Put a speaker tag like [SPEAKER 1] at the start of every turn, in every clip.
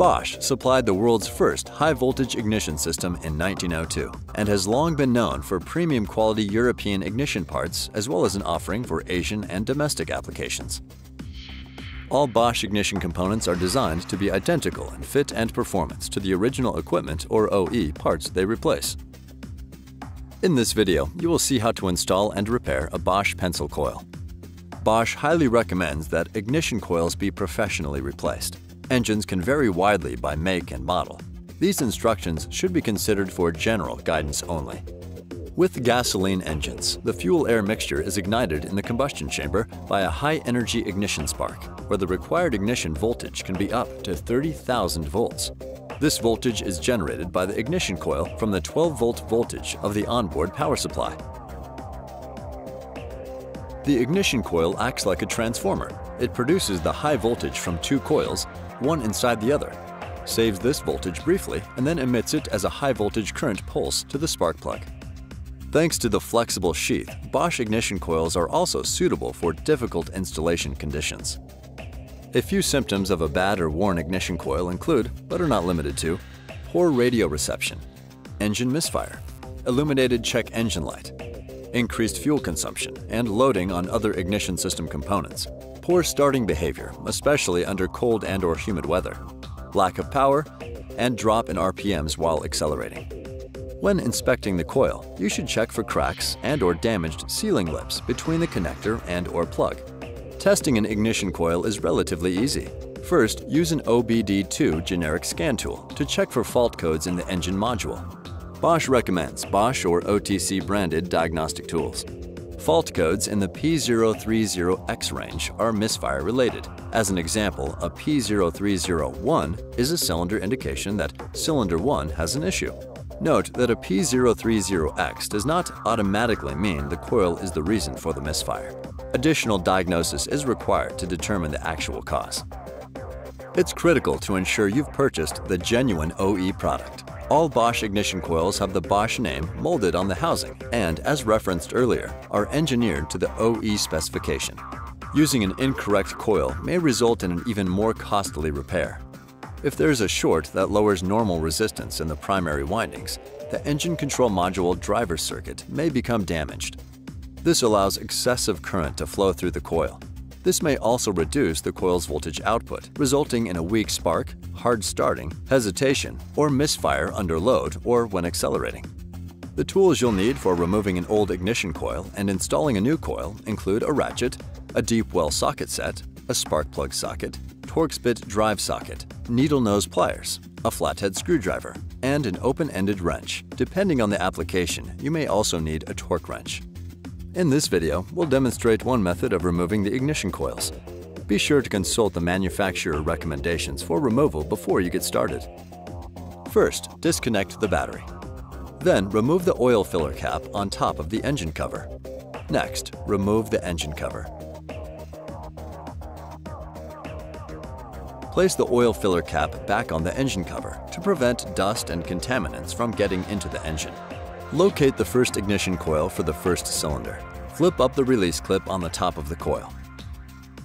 [SPEAKER 1] Bosch supplied the world's first high-voltage ignition system in 1902 and has long been known for premium quality European ignition parts as well as an offering for Asian and domestic applications. All Bosch ignition components are designed to be identical in fit and performance to the original equipment or OE parts they replace. In this video, you will see how to install and repair a Bosch pencil coil. Bosch highly recommends that ignition coils be professionally replaced. Engines can vary widely by make and model. These instructions should be considered for general guidance only. With gasoline engines, the fuel-air mixture is ignited in the combustion chamber by a high-energy ignition spark, where the required ignition voltage can be up to 30,000 volts. This voltage is generated by the ignition coil from the 12-volt voltage of the onboard power supply. The ignition coil acts like a transformer. It produces the high voltage from two coils, one inside the other, saves this voltage briefly, and then emits it as a high voltage current pulse to the spark plug. Thanks to the flexible sheath, Bosch ignition coils are also suitable for difficult installation conditions. A few symptoms of a bad or worn ignition coil include, but are not limited to, poor radio reception, engine misfire, illuminated check engine light, increased fuel consumption and loading on other ignition system components, poor starting behavior, especially under cold and or humid weather, lack of power, and drop in RPMs while accelerating. When inspecting the coil, you should check for cracks and or damaged sealing lips between the connector and or plug. Testing an ignition coil is relatively easy. First, use an OBD2 generic scan tool to check for fault codes in the engine module. Bosch recommends Bosch or OTC branded diagnostic tools. Fault codes in the P030X range are misfire related. As an example, a P0301 is a cylinder indication that cylinder 1 has an issue. Note that a P030X does not automatically mean the coil is the reason for the misfire. Additional diagnosis is required to determine the actual cause. It's critical to ensure you've purchased the genuine OE product. All Bosch ignition coils have the Bosch name molded on the housing and, as referenced earlier, are engineered to the OE specification. Using an incorrect coil may result in an even more costly repair. If there is a short that lowers normal resistance in the primary windings, the engine control module driver circuit may become damaged. This allows excessive current to flow through the coil. This may also reduce the coil's voltage output, resulting in a weak spark, hard starting, hesitation, or misfire under load or when accelerating. The tools you'll need for removing an old ignition coil and installing a new coil include a ratchet, a deep well socket set, a spark plug socket, Torx bit drive socket, needle nose pliers, a flathead screwdriver, and an open-ended wrench. Depending on the application, you may also need a torque wrench. In this video, we'll demonstrate one method of removing the ignition coils. Be sure to consult the manufacturer recommendations for removal before you get started. First, disconnect the battery. Then, remove the oil filler cap on top of the engine cover. Next, remove the engine cover. Place the oil filler cap back on the engine cover to prevent dust and contaminants from getting into the engine. Locate the first ignition coil for the first cylinder. Flip up the release clip on the top of the coil.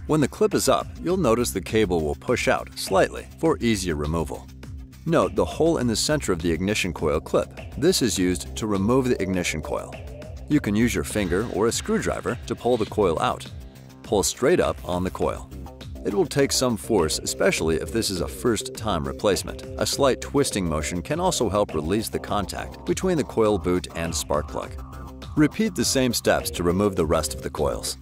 [SPEAKER 1] When the clip is up, you'll notice the cable will push out slightly for easier removal. Note the hole in the center of the ignition coil clip. This is used to remove the ignition coil. You can use your finger or a screwdriver to pull the coil out. Pull straight up on the coil. It will take some force, especially if this is a first-time replacement. A slight twisting motion can also help release the contact between the coil boot and spark plug. Repeat the same steps to remove the rest of the coils.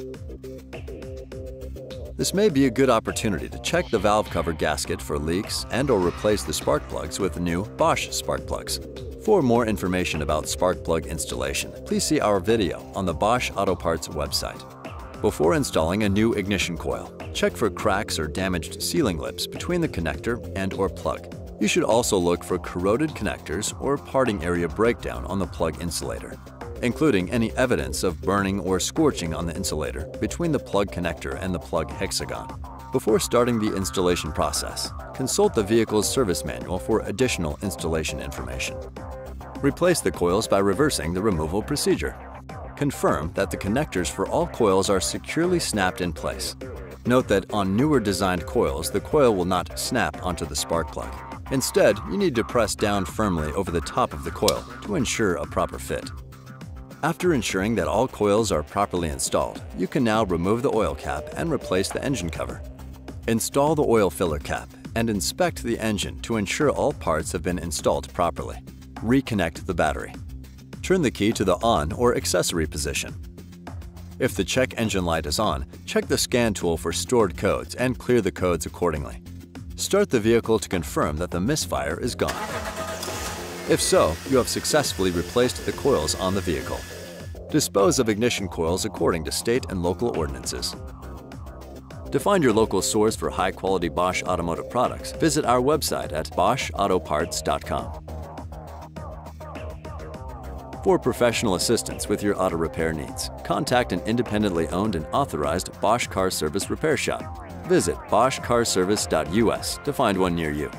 [SPEAKER 1] This may be a good opportunity to check the valve cover gasket for leaks and or replace the spark plugs with new Bosch spark plugs. For more information about spark plug installation, please see our video on the Bosch Auto Parts website. Before installing a new ignition coil, check for cracks or damaged sealing lips between the connector and or plug. You should also look for corroded connectors or parting area breakdown on the plug insulator, including any evidence of burning or scorching on the insulator between the plug connector and the plug hexagon. Before starting the installation process, consult the vehicle's service manual for additional installation information. Replace the coils by reversing the removal procedure. Confirm that the connectors for all coils are securely snapped in place. Note that on newer designed coils, the coil will not snap onto the spark plug. Instead, you need to press down firmly over the top of the coil to ensure a proper fit. After ensuring that all coils are properly installed, you can now remove the oil cap and replace the engine cover. Install the oil filler cap and inspect the engine to ensure all parts have been installed properly. Reconnect the battery. Turn the key to the on or accessory position. If the check engine light is on, check the scan tool for stored codes and clear the codes accordingly. Start the vehicle to confirm that the misfire is gone. If so, you have successfully replaced the coils on the vehicle. Dispose of ignition coils according to state and local ordinances. To find your local source for high-quality Bosch automotive products, visit our website at boschautoparts.com. For professional assistance with your auto repair needs, contact an independently owned and authorized Bosch Car Service repair shop. Visit boschcarservice.us to find one near you.